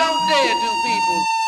don't dare do people.